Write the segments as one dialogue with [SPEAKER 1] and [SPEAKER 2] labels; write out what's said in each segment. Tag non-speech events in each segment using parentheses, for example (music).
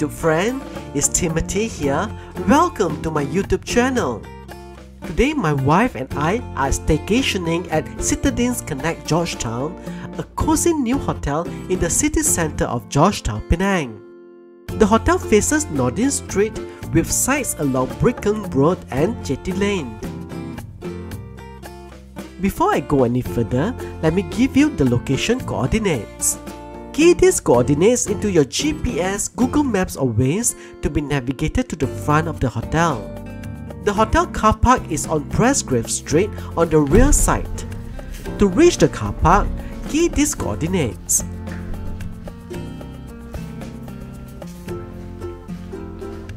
[SPEAKER 1] YouTube friend, it's Timothy here. Welcome to my YouTube channel. Today my wife and I are staycationing at Citadines Connect Georgetown, a cozy new hotel in the city center of Georgetown, Penang. The hotel faces Noordin Street with sites along Brick Kiln Road and Jetty Lane. Before I go any further, let me give you the location coordinates. Key these coordinates into your GPS, Google Maps or Waze to be navigated to the front of the hotel. The hotel car park is on Presgrave Street on the rear side. To reach the car park, key these coordinates.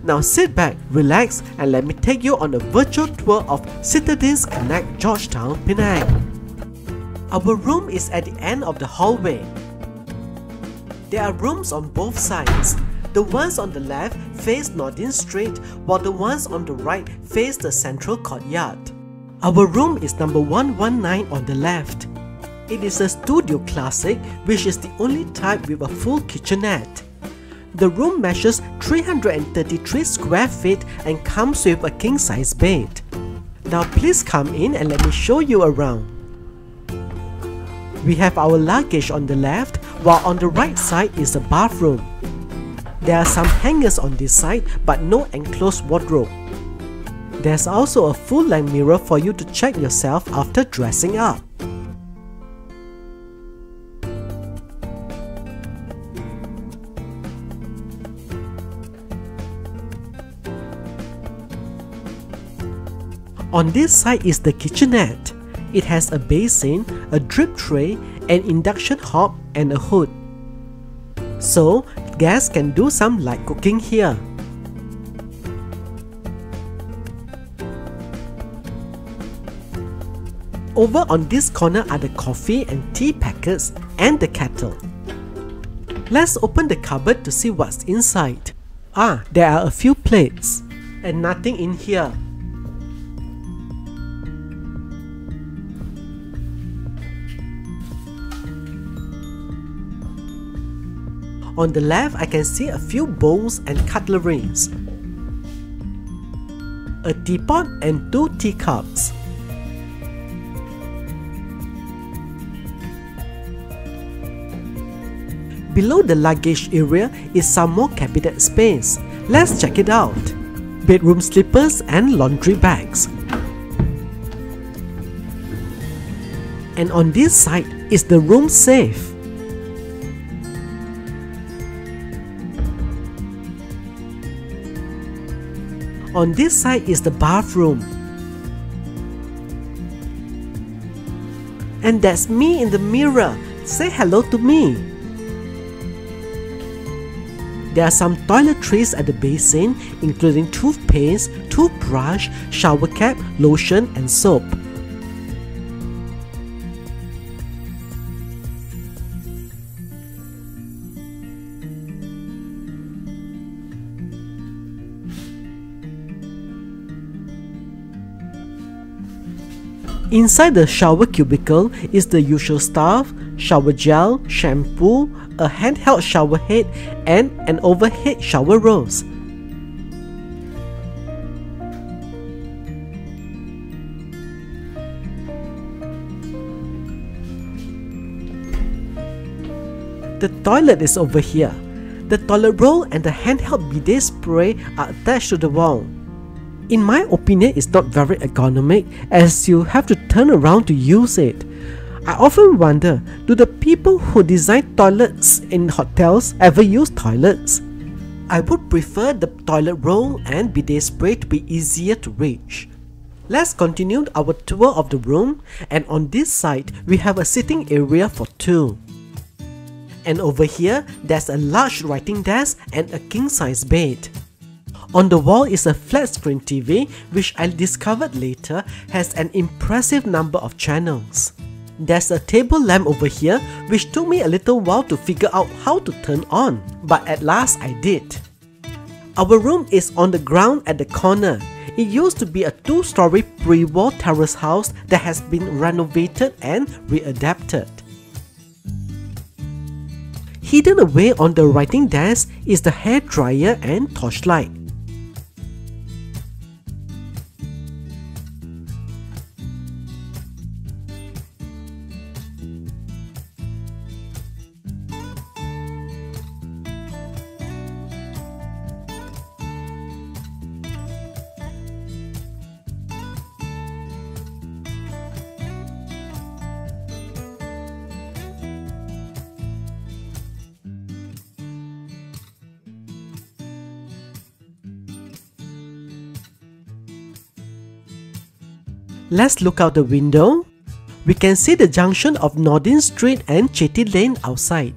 [SPEAKER 1] Now sit back, relax, and let me take you on a virtual tour of Citadines Connect Georgetown, Penang. Our room is at the end of the hallway. There are rooms on both sides. The ones on the left face Noordin Street, while the ones on the right face the central courtyard. Our room is number 119 on the left. It is a studio classic, which is the only type with a full kitchenette. The room measures 333 square feet and comes with a king-size bed. Now please come in and let me show you around. We have our luggage on the left, while on the right side is the bathroom. There are some hangers on this side but no enclosed wardrobe. There's also a full-length mirror for you to check yourself after dressing up. On this side is the kitchenette. It has a basin, a drip tray, an induction hob, and a hood. So, guests can do some light cooking here. Over on this corner are the coffee and tea packets and the kettle. Let's open the cupboard to see what's inside. Ah, there are a few plates and nothing in here. On the left, I can see a few bowls and cutleries, a teapot and two teacups. Below the luggage area is some more cabinet space. Let's check it out. Bedroom slippers and laundry bags. And on this side is the room safe. On this side is the bathroom. And that's me in the mirror. Say hello to me. There are some toiletries at the basin, including toothpaste, toothbrush, shower cap, lotion, and soap. Inside the shower cubicle is the usual stuff, shower gel, shampoo, a handheld shower head, and an overhead shower rose. The toilet is over here. The toilet roll and the handheld bidet spray are attached to the wall in my opinion, it's not very ergonomic as you have to turn around to use it. I often wonder, do the people who design toilets in hotels ever use toilets? I would prefer the toilet roll and bidet spray to be easier to reach. Let's continue our tour of the room and on this side we have a sitting area for two. And over here there's a large writing desk and a king size bed. On the wall is a flat screen TV which I discovered later has an impressive number of channels. There's a table lamp over here which took me a little while to figure out how to turn on, but at last I did. Our room is on the ground at the corner. It used to be a two-story pre-war terrace house that has been renovated and readapted. hidden away on the writing desk is the hair dryer and torchlight. Let's look out the window. We can see the junction of Noordin Street and Chetty Lane outside.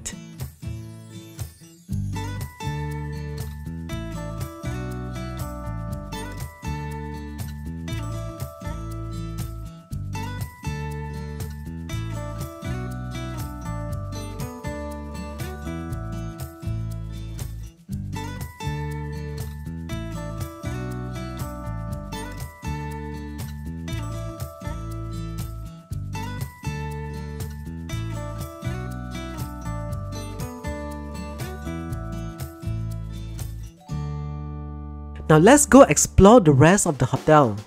[SPEAKER 1] Now let's go explore the rest of the hotel.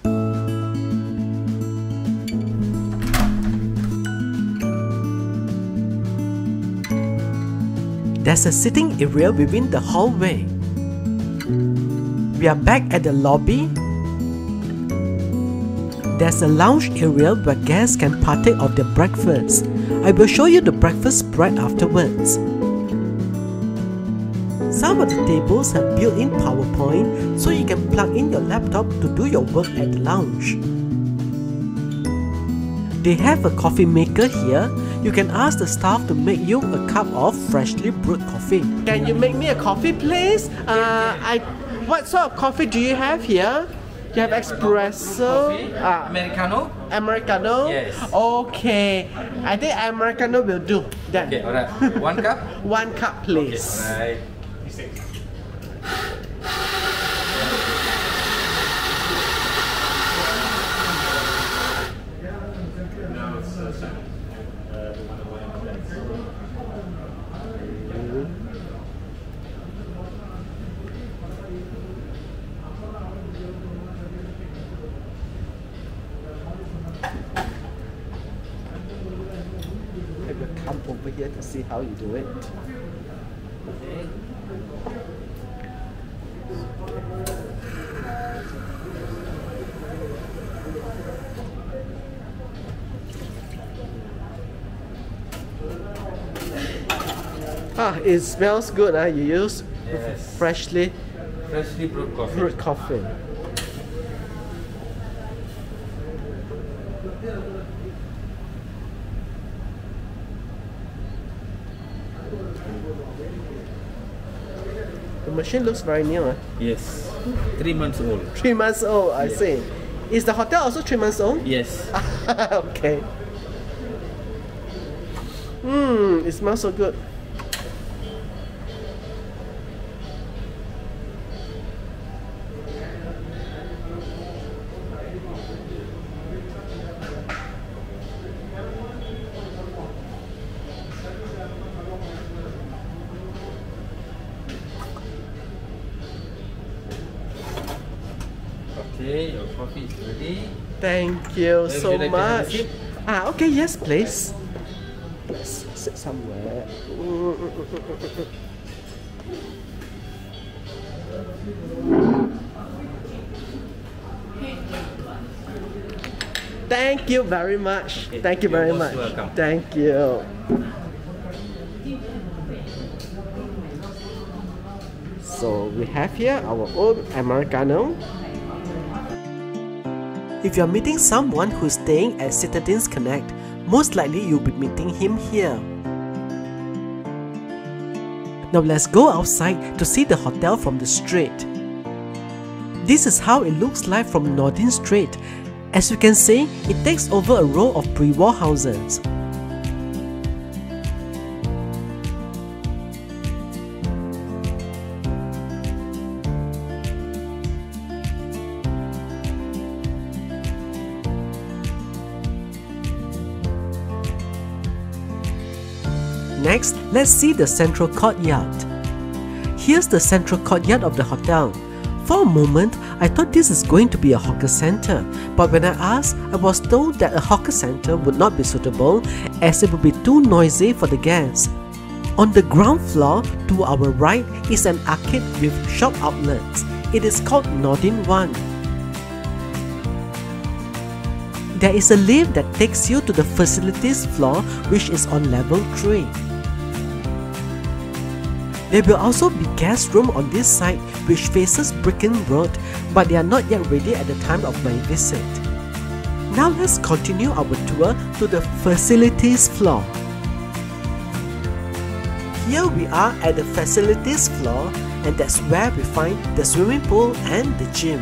[SPEAKER 1] There's a sitting area within the hallway. We are back at the lobby. There's a lounge area where guests can partake of their breakfast. I will show you the breakfast spread afterwards. Of the tables have built-in PowerPoint so you can plug in your laptop to do your work at the lounge. They have a coffee maker here. You can ask the staff to make you a cup of freshly brewed coffee. Can you make me a coffee please? Uh, I, what sort of coffee do you have here? You have espresso,
[SPEAKER 2] Coffee,
[SPEAKER 1] uh,
[SPEAKER 2] Americano.
[SPEAKER 1] Americano?
[SPEAKER 2] Yes.
[SPEAKER 1] Okay. I think Americano will do. Then.
[SPEAKER 2] Okay, alright. One cup. (laughs)
[SPEAKER 1] One cup please.
[SPEAKER 2] Alright.
[SPEAKER 1] Come over here to see how you do it. Ah, it smells good. Ah, you use
[SPEAKER 2] Yes.
[SPEAKER 1] freshly
[SPEAKER 2] Freshly brewed coffee.
[SPEAKER 1] brewed coffee. Machine looks very new. ah.
[SPEAKER 2] Yes. Three months old.
[SPEAKER 1] Three months old, I
[SPEAKER 2] Yes.
[SPEAKER 1] see. Is the hotel also three months old?
[SPEAKER 2] Yes. (laughs)
[SPEAKER 1] okay. Mmm, it smells so good.
[SPEAKER 2] Ready.
[SPEAKER 1] Thank you
[SPEAKER 2] Would
[SPEAKER 1] so
[SPEAKER 2] you like to have a
[SPEAKER 1] much. Ah, okay, yes, please. Let's sit somewhere. Thank you very much. Thank you very much.
[SPEAKER 2] welcome.
[SPEAKER 1] Thank you. So we have here our own Americano. If you're meeting someone who's staying at Citadines Connect, most likely you'll be meeting him here. Now let's go outside to see the hotel from the street. This is how it looks like from Noordin Street. As you can see, it takes over a row of pre-war houses. Let's see the central courtyard. Here's the central courtyard of the hotel. For a moment, I thought this is going to be a hawker center, but when I asked, I was told that a hawker center would not be suitable as it would be too noisy for the guests. On the ground floor, to our right, is an arcade with shop outlets. It is called Noordin One. There is a lift that takes you to the facilities floor, which is on level 3. There will also be guest room on this side which faces Brick Kiln Road but they are not yet ready at the time of my visit. Now let's continue our tour to the facilities floor. Here we are at the facilities floor and that's where we find the swimming pool and the gym.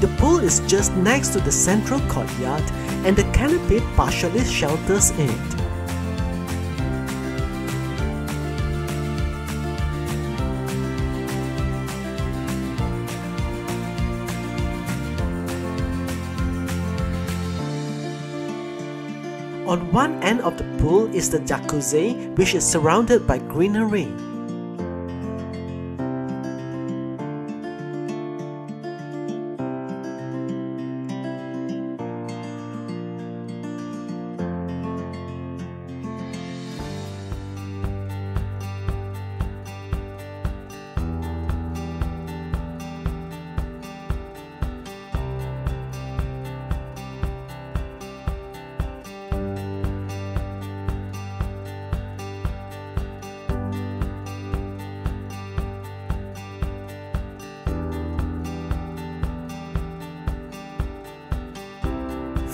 [SPEAKER 1] The pool is just next to the central courtyard and the canopy partially shelters it. On one end of the pool is the jacuzzi, which is surrounded by greenery.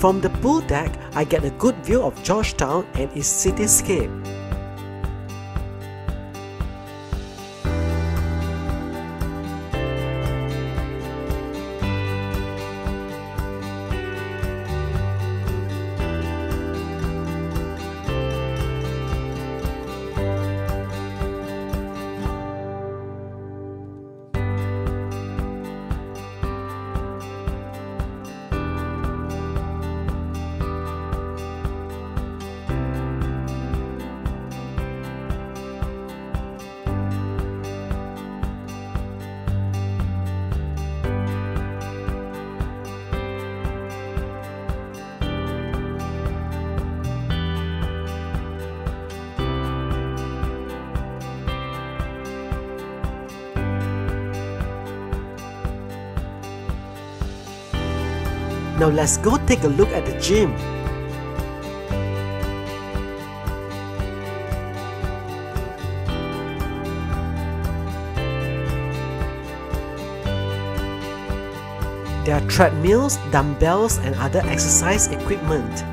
[SPEAKER 1] From the pool deck, I get a good view of Georgetown and its cityscape. Now let's go take a look at the gym. There are treadmills, dumbbells, and other exercise equipment.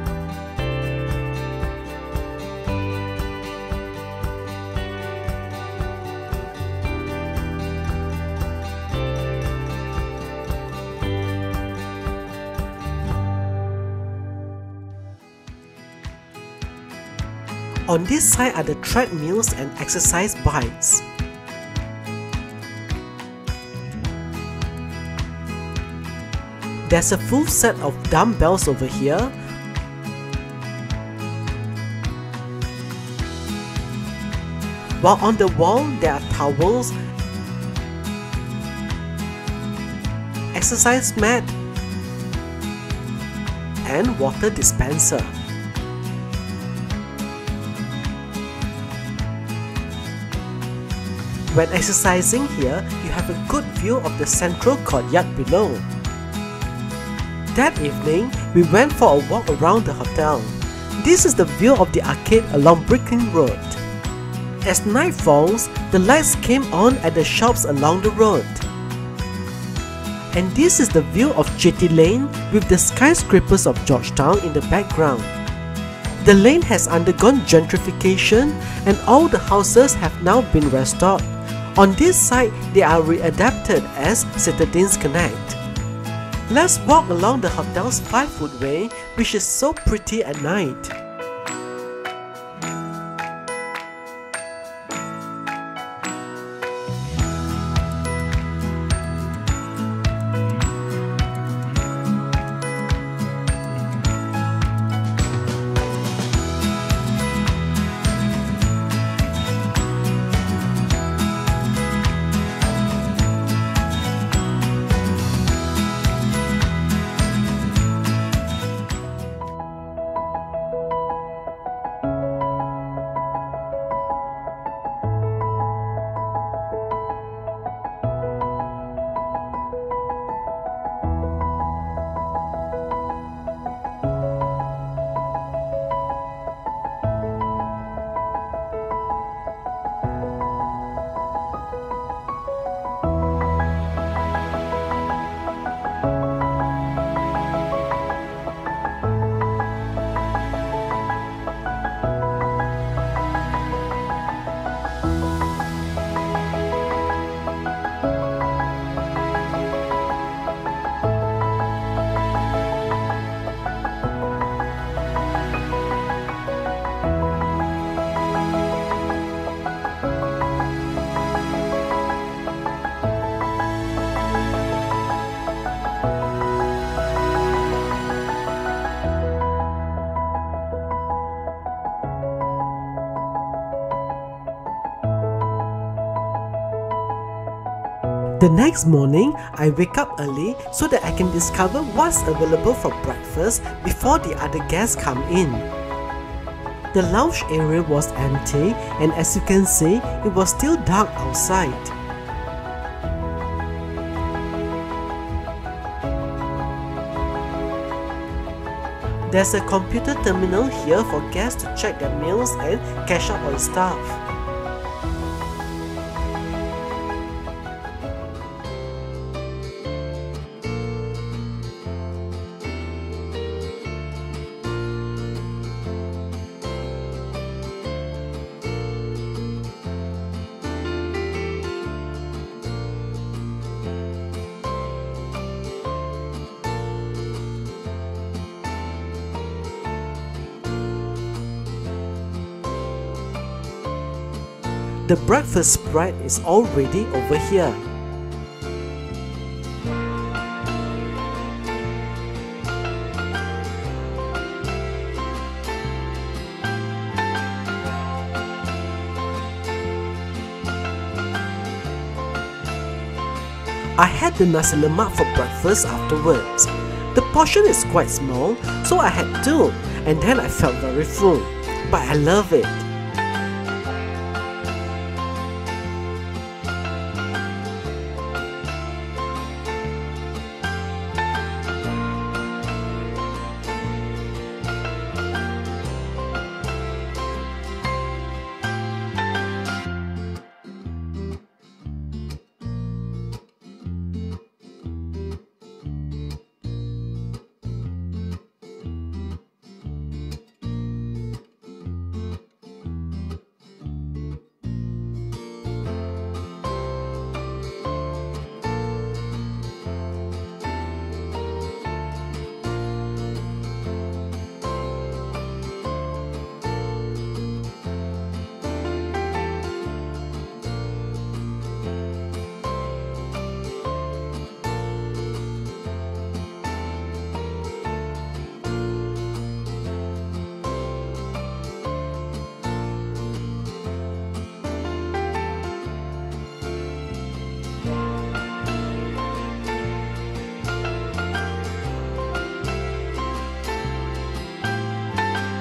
[SPEAKER 1] On this side are the treadmills and exercise bikes. There's a full set of dumbbells over here. While on the wall there are towels, exercise mat, and water dispenser. When exercising here, you have a good view of the central courtyard below. That evening, we went for a walk around the hotel. This is the view of the arcade along Brick Kiln Road. As night falls, the lights came on at the shops along the road. And this is the view of Jetty Lane with the skyscrapers of Georgetown in the background. The lane has undergone gentrification and all the houses have now been restored. On this side, they are readapted as Citadines Connect. Let's walk along the hotel's 5 footway, which is so pretty at night. The next morning, I wake up early so that I can discover what's available for breakfast before the other guests come in. The lounge area was empty and as you can see, it was still dark outside. There's a computer terminal here for guests to check their meals and cash up on stuff. The breakfast spread is already over here. I had the nasi lemak for breakfast afterwards. The portion is quite small, so I had two, and then I felt very full. But I love it.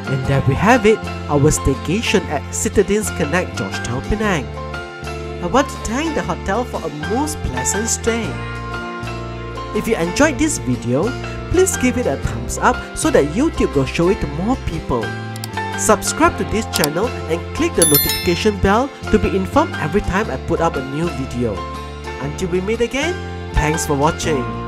[SPEAKER 1] And there we have it, our staycation at Citadines Connect Georgetown Penang. I want to thank the hotel for a most pleasant stay. If you enjoyed this video, please give it a thumbs up so that YouTube will show it to more people. Subscribe to this channel and click the notification bell to be informed every time I put up a new video. Until we meet again, thanks for watching.